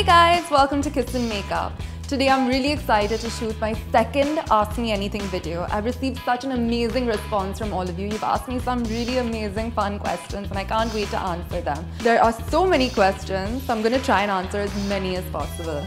Hey guys, welcome to Kiss and Makeup. Today I'm really excited to shoot my second Ask Me Anything video. I've received such an amazing response from all of you. You've asked me some really amazing fun questions and I can't wait to answer them. There are so many questions, so I'm going to try and answer as many as possible.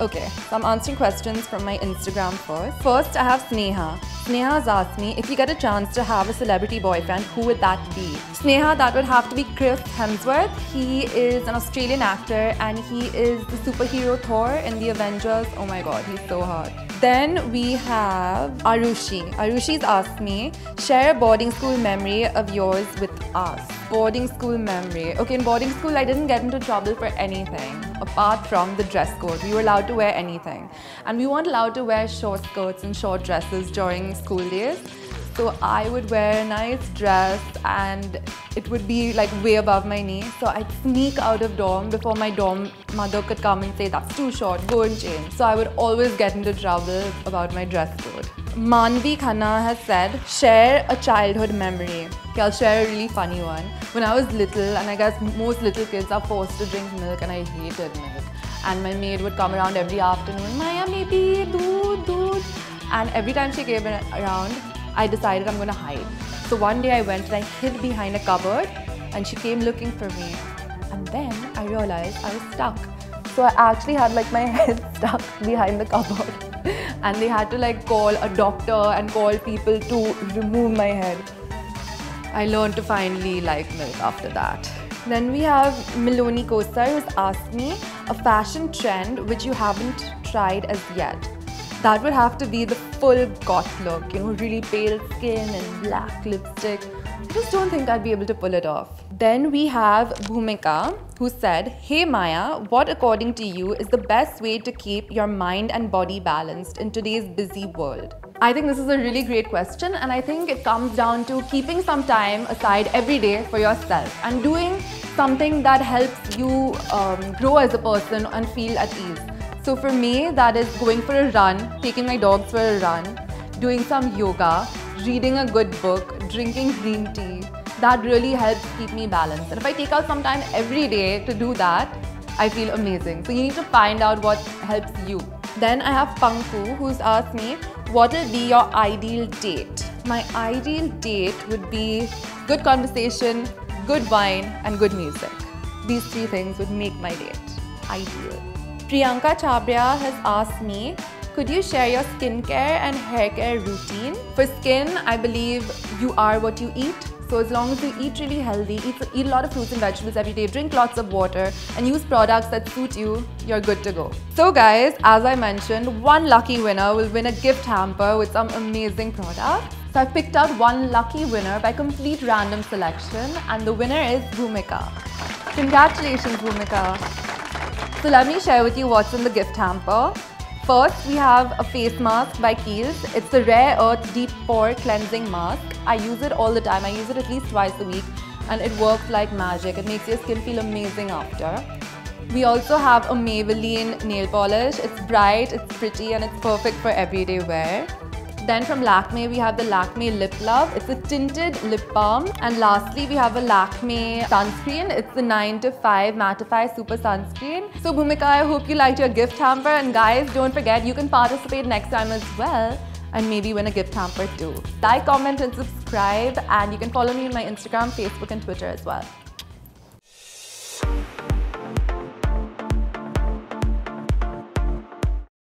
Okay, so I'm answering questions from my Instagram first. First, I have Sneha. Sneha has asked me if you get a chance to have a celebrity boyfriend, who would that be? Sneha, that would have to be Chris Hemsworth. He is an Australian actor and he is the superhero Thor in the Avengers. Oh my god, he's so hot. Then we have Arushi. Arushi's asked me, share a boarding school memory of yours with us. Boarding school memory. Okay, in boarding school, I didn't get into trouble for anything apart from the dress code. We were allowed to wear anything. And we weren't allowed to wear short skirts and short dresses during school days. So I would wear a nice dress and it would be like way above my knee. So I'd sneak out of dorm before my dorm mother could come and say, that's too short, go and change. So I would always get into trouble about my dress code. Manvi Khanna has said, share a childhood memory. Okay, I'll share a really funny one. When I was little, and I guess most little kids are forced to drink milk and I hated milk. And my maid would come around every afternoon, Maia, maybe, dood, dood. And every time she came around, I decided I'm gonna hide. So one day I went and I hid behind a cupboard and she came looking for me. And then I realized I was stuck. So I actually had like my head stuck behind the cupboard. and they had to like call a doctor and call people to remove my head. I learned to finally like milk after that. Then we have Miloni Kosar who's asked me a fashion trend which you haven't tried as yet that would have to be the full goth look, you know, really pale skin and black lipstick. I just don't think I'd be able to pull it off. Then we have Bhumika who said, Hey Maia, what according to you is the best way to keep your mind and body balanced in today's busy world? I think this is a really great question and I think it comes down to keeping some time aside every day for yourself and doing something that helps you um, grow as a person and feel at ease. So for me, that is going for a run, taking my dogs for a run, doing some yoga, reading a good book, drinking green tea. That really helps keep me balanced. And if I take out some time every day to do that, I feel amazing. So you need to find out what helps you. Then I have Panku who's asked me, what will be your ideal date? My ideal date would be good conversation, good wine, and good music. These three things would make my date ideal. Priyanka Chabria has asked me, could you share your skincare and hair care routine? For skin, I believe you are what you eat. So as long as you eat really healthy, eat, eat a lot of fruits and vegetables every day, drink lots of water, and use products that suit you, you're good to go. So guys, as I mentioned, one lucky winner will win a gift hamper with some amazing products. So I've picked out one lucky winner by complete random selection, and the winner is Bhumika. Congratulations, Bhumika. So let me share with you what's in the gift hamper. First, we have a face mask by Kiehl's. It's the Rare Earth Deep Pore Cleansing Mask. I use it all the time. I use it at least twice a week and it works like magic. It makes your skin feel amazing after. We also have a Maybelline nail polish. It's bright, it's pretty and it's perfect for everyday wear. Then from Lakme, we have the Lakme Lip Love. It's a tinted lip balm. And lastly, we have a Lakme sunscreen. It's the 9 to 5 Mattify Super Sunscreen. So Bhumika, I hope you liked your gift hamper. And guys, don't forget, you can participate next time as well and maybe win a gift hamper too. Like, comment and subscribe and you can follow me on my Instagram, Facebook and Twitter as well.